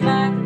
back.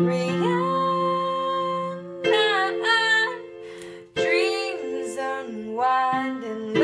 Rihanna, dreams unwind and